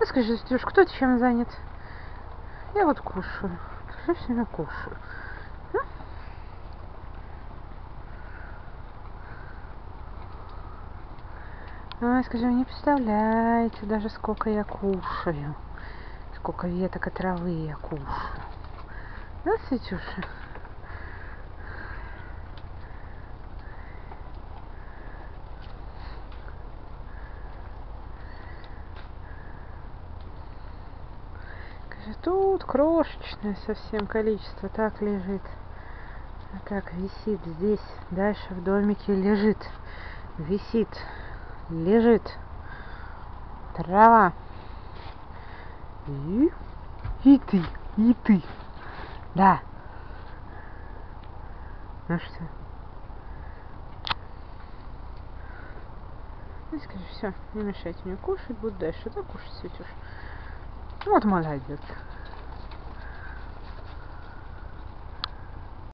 Ну скажи, Стюш, кто чем занят? Я вот кушаю. Я все время кушаю. Ой, скажи, вы не представляете даже сколько я кушаю. Сколько веток и травы я кушаю. Да, Светюша? Тут крошечное совсем количество так лежит. А так висит здесь, дальше в домике лежит. Висит, лежит трава. И, и ты, и ты. Да. Ну что? Ну скажи, все, не мешайте мне кушать, буду дальше, да, кушать, Светюш? Вот молодец.